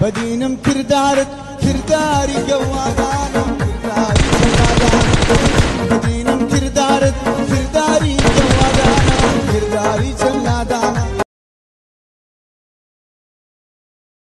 بدينم كردارت كرداري قوادان كرداري قوادان بدينم كردارت